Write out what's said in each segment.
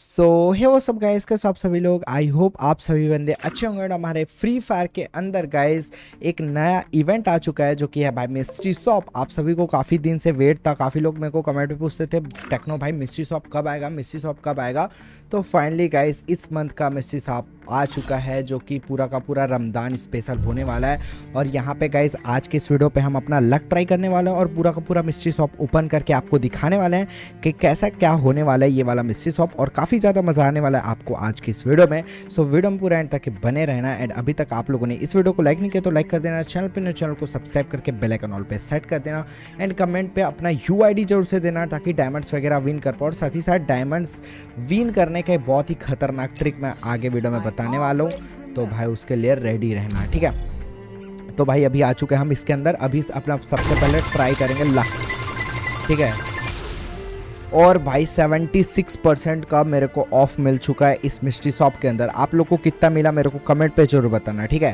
सो हे वो सब गाइस के सब सभी लोग? आई होप आप सभी बंदे अच्छे होंगे और हमारे फ्री फायर के अंदर गाइस एक नया इवेंट आ चुका है जो कि है भाई मिस्ट्री शॉप आप सभी को काफ़ी दिन से वेट था, काफ़ी लोग मेरे को कमेंट पे पूछते थे टेक्नो भाई मिस्ट्री शॉप कब आएगा? मिस्ट्री शॉप कब आएगा? तो फाइनली गाइस इस मंथ का मिस्ट्री शॉप आ चुका है जो कि पूरा का पूरा रमदान स्पेशल होने वाला है। और यहाँ पे गाइज़ आज के इस वीडियो पे हम अपना लक ट्राई करने वाले हैं और पूरा का पूरा मिस्ट्री शॉप ओपन करके आपको दिखाने वाले हैं कि कैसा क्या होने वाला है ये वाला मिस्ट्री शॉप और काफ़ी ज़्यादा मज़ा आने वाला है आपको आज की इस वीडियो में। सो वीडियो में पूरा एंड तक बने रहना एंड अभी तक आप लोगों ने इस वीडियो को लाइक नहीं किया तो लाइक कर देना। चैनल पर चैनल को सब्सक्राइब करके बेलाइकन ऑल पे सेट कर देना एंड कमेंट पे अपना यू ज़रूर से देना ताकि डायमंड्स वगैरह विन कर पाओ और साथ ही साथ डायमंड्स विन करने का बहुत ही खतरनाक ट्रिक मैं आगे वीडियो में बताने वाला हूँ। तो भाई उसके लिए रेडी रहना, ठीक है? तो भाई अभी आ चुके हैं हम इसके अंदर। अभी अपना सबसे पहले ट्राई करेंगे लक ठीक है? और भाई 76 परसेंट का मेरे को ऑफ़ मिल चुका है इस मिस्ट्री शॉप के अंदर। आप लोग को कितना मिला मेरे को कमेंट पे ज़रूर बताना, ठीक है?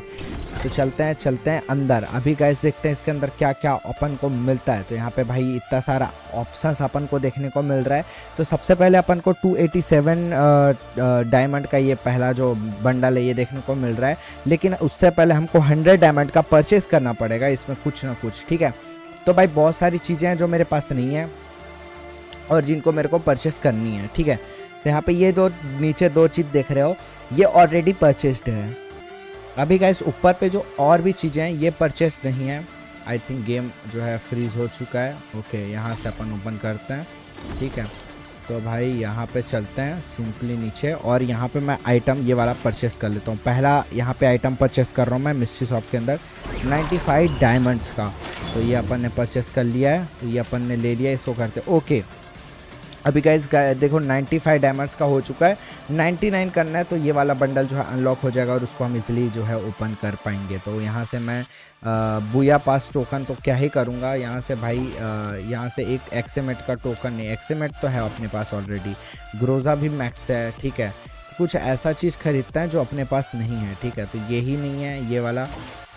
तो चलते हैं चलते हैं अंदर। अभी गैस देखते हैं इसके अंदर क्या क्या अपन को मिलता है। तो यहाँ पे भाई इतना सारा ऑप्शंस अपन को देखने को मिल रहा है। तो सबसे पहले अपन को 287 डायमंड का ये पहला जो बंडल है, ये देखने को मिल रहा है। लेकिन उससे पहले हमको 100 डायमंड का परचेस करना पड़ेगा इसमें कुछ ना कुछ, ठीक है? तो भाई बहुत सारी चीज़ें हैं जो मेरे पास नहीं है। और जिनको मेरे को परचेस करनी है, ठीक है? तो यहाँ पे ये दो, नीचे दो चीज़ देख रहे हो, ये ऑलरेडी परचेस्ड है। अभी गाइस ऊपर पे जो और भी चीज़ें हैं, ये परचेस नहीं है। आई थिंक गेम जो है फ्रीज हो चुका है। ओके यहाँ से अपन ओपन करते हैं, ठीक है? तो भाई, यहाँ पे चलते हैं सिंपली नीचे, और यहाँ पे मैं आइटम ये वाला परचेस कर लेता हूँ। पहला यहाँ पे आइटम परचेस कर रहा हूँ मैं मिस्ट्री शॉप के अंदर 95 डायमंड्स का। तो ये अपन ने परचेस कर लिया है तो ये अपन ने ले लिया इसको करते ओके अभी गाइज़ देखो 95 डायमंड्स का हो चुका है। 99 करना है तो ये वाला बंडल जो है अनलॉक हो जाएगा और उसको हम इजिली जो है ओपन कर पाएँगे। तो यहाँ से मैं बुया पास टोकन तो क्या ही करूँगा? यहाँ से भाई यहाँ से एक एक्सेमेट का टोकन नहीं एक्सेमेट तो है अपने पास ऑलरेडी ग्रोज़ा भी मैक्स है, ठीक है। कुछ ऐसा चीज़ खरीदता है जो अपने पास नहीं है, ठीक है? तो यही नहीं है, ये वाला।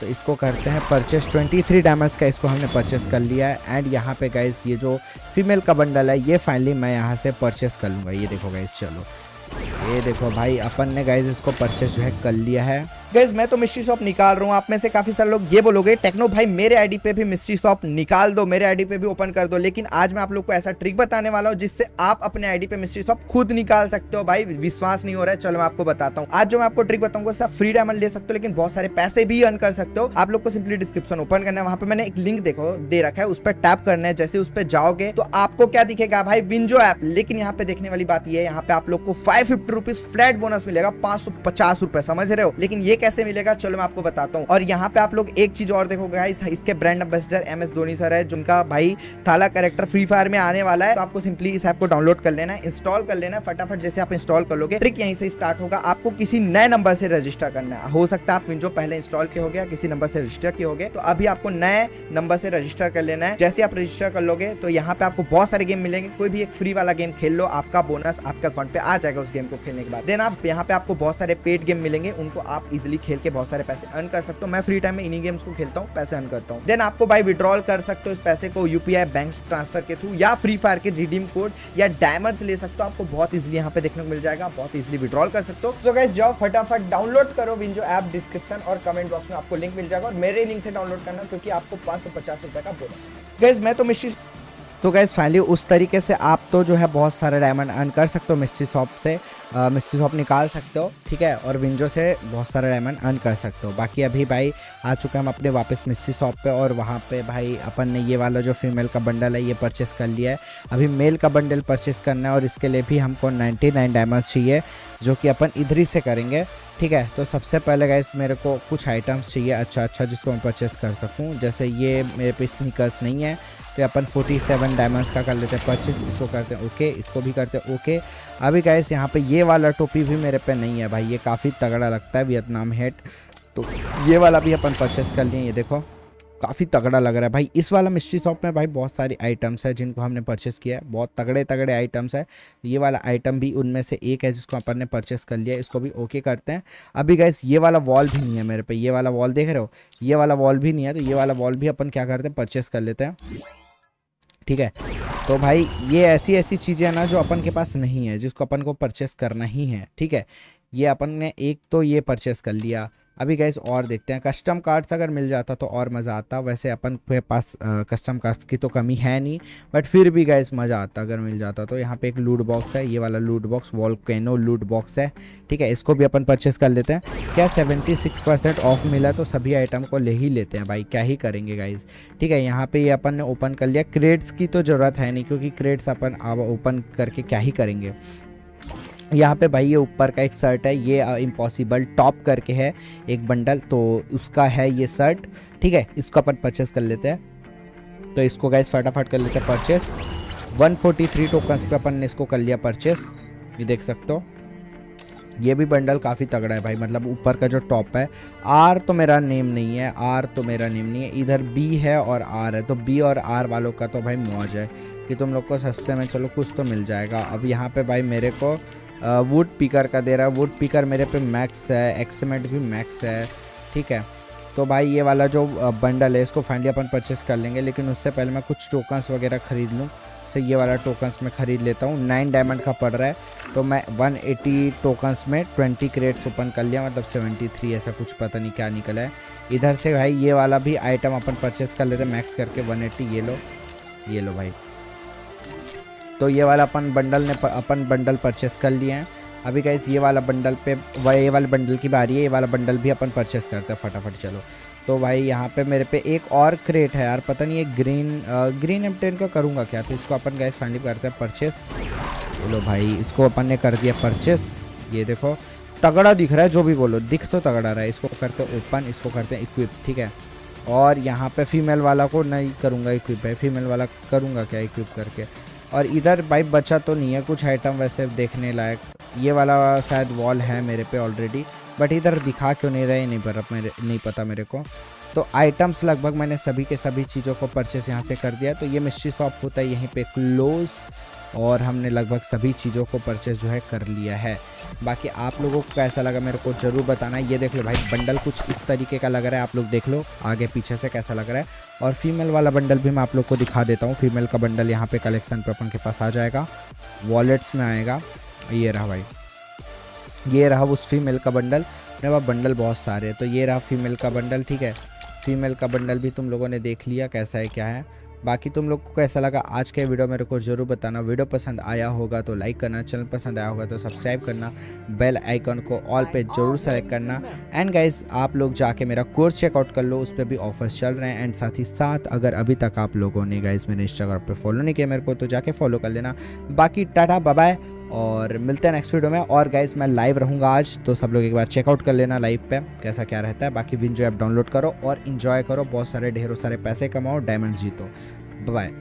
तो इसको करते हैं परचेस 23 डैमेज का इसको हमने परचेस कर लिया है। एंड यहाँ पे गाइस ये जो फीमेल का बंडल है, ये फाइनली मैं यहाँ से परचेस कर लूँगा। ये देखो गाइस चलो। ये देखो भाई, अपन ने गाइज़ इसको परचेस जो है कर लिया है। गैस मैं तो मिस्ट्री शॉप निकाल रहा हूँ। आप में से काफ़ी सारे लोग ये बोलोगे, टेक्नो भाई, मेरे आईडी पे भी मिस्ट्री शॉप निकाल दो, मेरे आईडी पे भी ओपन कर दो। लेकिन आज मैं आप लोग को ऐसा ट्रिक बताने वाला हूँ, जिससे आप अपने आईडी पे मिस्ट्री शॉप खुद निकाल सकते हो। भाई, विश्वास नहीं हो रहा है। चलो मैं आपको बताता हूँ। आज जो मैं आपको ट्रिक बताऊँगा सब फ्री डायमंड ले सकते हो, लेकिन बहुत सारे पैसे भी अर्न कर सकते हो। आप लोग को सिंपली डिस्क्रिप्शन ओपन करना है। वहाँ पर मैंने एक लिंक देखो, दे रखा है, उस पर टैप करना है। जैसे उस पर जाओगे तो आपको क्या दिखेगा? भाई विंजो ऐप लेकिन यहाँ पे देखने वाली बात यह है, यहाँ पे आप लोग को five fifty rupees flat bonus मिलेगा, पाँच सौ पचास रुपए, समझ रहे हो? लेकिन ये कैसे मिलेगा, चलो मैं आपको बताता हूँ। और यहाँ पे आप लोग एक चीज़ और देखोगे इसके brand ambassador M S Dhoni sir है, जिनका भाई थाला करेक्टर फ्री फायर में आने वाला है। तो आपको सिंपली इस ऐप को डाउनलोड कर लेना है इंस्टॉल कर लेना है, फटाफट जैसे आप इंस्टॉल कर लोगे ट्रिक यहीं से स्टार्ट होगा। आपको किसी नए नंबर से रजिस्टर करना है। हो सकता है आप विंजो पहले इंस्टॉल किए हो गया किसी नंबर से रजिस्टर किए होगे तो अभी आपको नए नंबर से रजिस्टर कर लेना है। जैसे आप रजिस्टर कर लोगे तो यहाँ पे आपको बहुत सारे गेम मिलेंगे। कोई भी एक फ्री वाला गेम खेल लो, आपका बोनस आपके अकाउंट पे आ जाएगा उस गेम को खेलने के बाद। देन आप यहाँ पे आपको बहुत सारे पेड गेम मिलेंगे, उनको आप इजिली खेल के बहुत सारे पैसे अर्न कर सकते हो। मैं फ्री टाइम में इन्हीं गेम्स को खेलता हूँ, पैसे अर्न करता हूँ। देन आपको भाई विड्रॉल कर सकते हो इस पैसे को यूपीआई बैंक ट्रांसफ़र के थ्रू या फ्री फायर के रिडीम कोड या डायमंड्स ले सकते हो। आपको बहुत इजिली यहाँ पे देखने को मिल जाएगा, बहुत इजिली विड्रॉल कर सकते हो। सो गाइस जाओ फटाफट डाउनलोड करो विंजो ऐप डिस्क्रिप्शन और कमेंट बॉक्स में आपको लिंक मिल जाएगा और मेरे लिंक से डाउनलोड करना क्योंकि आपको पाँच सौ पचास रुपए का बोनस गाइस मैं तो मिश्री तो गैस फाइनली उस तरीके से आप तो जो है बहुत सारे डायमंड अर्न कर सकते हो मिस्ट्री शॉप से मिस्ट्री शॉप निकाल सकते हो, ठीक है? और विंजो से बहुत सारे डायमंड अर्न कर सकते हो। बाकी अभी भाई आ चुके हैं हम अपने वापस मिस्ट्री शॉप पे और वहाँ पे भाई अपन ने ये वाला जो फीमेल का बंडल है, ये परचेस कर लिया है। अभी मेल का बंडल परचेस करना है और इसके लिए भी हमको 99 डायमंड्स चाहिए, जो कि अपन इधर ही से करेंगे, ठीक है? तो सबसे पहले गाइस मेरे को कुछ आइटम्स चाहिए अच्छा अच्छा जिसको मैं परचेस कर सकूँ। जैसे ये मेरे पे स्निकर्स नहीं है तो अपन 47 डायमंड्स का कर लेते हैं परचेज इसको करते हैं ओके इसको भी करते हैं ओके अभी गाइस यहाँ पे ये वाला टोपी भी मेरे पे नहीं है भाई, ये काफ़ी तगड़ा लगता है वियतनाम हेट तो ये वाला भी अपन परचेस कर लिए, ये देखो, काफ़ी तगड़ा लग रहा है भाई. इस वाला मिस्ट्री शॉप में भाई बहुत सारी आइटम्स है जिनको हमने परचेस किया है, बहुत तगड़े तगड़े आइटम्स है. ये वाला आइटम भी उनमें से एक है जिसको अपन ने परचेस कर लिया इसको भी ओके करते हैं. अभी गैस ये वाला वॉल भी नहीं है मेरे पे, ये वाला वॉल देख रहे हो? ये वाला वॉल भी नहीं है तो ये वाला वॉल भी अपन क्या करते हैं परचेस कर लेते हैं. ठीक है? तो भाई, ये ऐसी ऐसी चीज़ें हैं ना जो अपन के पास नहीं है, जिसको अपन को परचेस करना ही है, ठीक है? ये अपन ने एक तो ये परचेस कर लिया अभी गैस और देखते हैं। कस्टम कार्ड्स अगर मिल जाता तो और मज़ा आता। वैसे अपन के पास कस्टम कार्ड्स की तो कमी है नहीं बट फिर भी गैस मज़ा आता अगर मिल जाता तो। यहाँ पे एक लूट बॉक्स है, ये वाला लूट बॉक्स वॉलकैनो लूट बॉक्स है। ठीक है, इसको भी अपन परचेस कर लेते हैं। क्या सेवेंटी सिक्स परसेंट ऑफ़ मिला तो सभी आइटम को ले ही लेते हैं भाई। क्या ही करेंगे गाइज़ ठीक है, यहाँ पे ये अपन ने ओपन कर लिया। क्रेड्स की तो ज़रूरत है नहीं, क्योंकि क्रेड्स अपन अब ओपन करके क्या ही करेंगे? यहाँ पे भाई ये ऊपर का एक शर्ट है, ये इम्पॉसिबल टॉप करके है एक बंडल तो उसका है ये शर्ट ठीक है? इसको अपन परचेस कर लेते हैं। तो इसको गैस फटाफट कर लेते हैं परचेस 143 टोकन्स पे अपन ने इसको कर लिया परचेस ये देख सकते हो। ये भी बंडल काफ़ी तगड़ा है भाई मतलब ऊपर का जो टॉप है आर तो मेरा नेम नहीं है आर तो मेरा नेम नहीं है। इधर बी है और आर है तो बी और आर वालों का तो भाई मौज है कि तुम लोग को सस्ते में चलो, कुछ तो मिल जाएगा। अब यहाँ पे भाई मेरे को वुड पिकर का दे रहा है। वुड पिकर मेरे पे मैक्स है एक्समेट भी मैक्स है, ठीक है? तो भाई ये वाला जो बंडल है, इसको फाइनली अपन परचेस कर लेंगे, लेकिन उससे पहले मैं कुछ टोकन्स वगैरह ख़रीद लूँ। से ये वाला टोकन्स मैं ख़रीद लेता हूँ। नाइन डायमंड का पड़ रहा है तो मैं 180 टोकन्स में 20 क्रेड्स ओपन कर लिया मतलब 73 ऐसा कुछ पता नहीं क्या निकला है। इधर से भाई ये वाला भी आइटम अपन परचेस कर लेते मैक्स करके 180 ये लो ये लो भाई। तो ये वाला अपन बंडल ने अपन बंडल परचेस कर लिए हैं। अभी गाइस ये वाला बंडल पे ये वाले बंडल की बारी है ये वाला बंडल भी अपन परचेस करते हैं फटाफट चलो। तो भाई यहाँ पे मेरे पे एक और क्रेट है यार पता नहीं ये ग्रीन आ, ग्रीन एम का करूँगा क्या? तो इसको अपन गैस फाइनली करते हैं परचेस चलो भाई इसको अपन ने कर दिया परचेस ये देखो तगड़ा दिख रहा है जो भी बोलो दिख तो तगड़ा रहा है। इसको करते ओपन इसको करते हैं इक्विप ठीक है? और यहाँ पे फीमेल वाला को नहीं करूँगा इक्विप है फीमेल वाला करूँगा क्या इक्विप करके? और इधर भाई बचा तो नहीं है कुछ आइटम वैसे देखने लायक। ये वाला शायद वॉल है मेरे पे ऑलरेडी बट इधर दिखा क्यों नहीं रहे, नहीं पर मेरे नहीं पता मेरे को। तो आइटम्स लगभग मैंने सभी के सभी चीज़ों को परचेस यहाँ से कर दिया। तो ये मिस्ट्री शॉप होता है, यहीं पे क्लोज और हमने लगभग सभी चीज़ों को परचेस जो है कर लिया है। बाकी आप लोगों को कैसा लगा मेरे को ज़रूर बताना। ये देख लो भाई बंडल कुछ इस तरीके का लग रहा है, आप लोग देख लो आगे पीछे से कैसा लग रहा है। और फीमेल वाला बंडल भी मैं आप लोग को दिखा देता हूँ। फीमेल का बंडल यहाँ पे कलेक्शन पर अपन के पास आ जाएगा। वॉलेट्स में आएगा। ये रहा भाई। ये रहा उस फीमेल का बंडल मेरे पास बंडल बहुत सारे तो ये रहा फीमेल का बंडल ठीक है? फीमेल का बंडल भी तुम लोगों ने देख लिया, कैसा है, क्या है। बाकी तुम लोग को कैसा लगा आज के वीडियो, मेरे को ज़रूर बताना। वीडियो पसंद आया होगा तो लाइक करना, चैनल पसंद आया होगा तो सब्सक्राइब करना बेल आइकन को ऑल पे ज़रूर सेलेक्ट करना। एंड गाइज़ आप लोग जाके मेरा कोर्स चेकआउट कर लो, उस पर भी ऑफर्स चल रहे हैं। एंड साथ ही साथ, अगर अभी तक आप लोगों ने गाइज़ मेरे इंस्टाग्राम पर फॉलो नहीं किया मेरे को तो जाके फॉलो कर लेना। बाकी टाटा बाय और मिलते हैं नेक्स्ट वीडियो में। और गाइज़ मैं लाइव रहूँगा आज तो सब लोग एक बार चेकआउट कर लेना लाइव पे, कैसा क्या रहता है। बाकी विंजो ऐप डाउनलोड करो और इन्जॉय करो। बहुत सारे, ढेरों सारे पैसे कमाओ डायमंड्स जीतो। बाय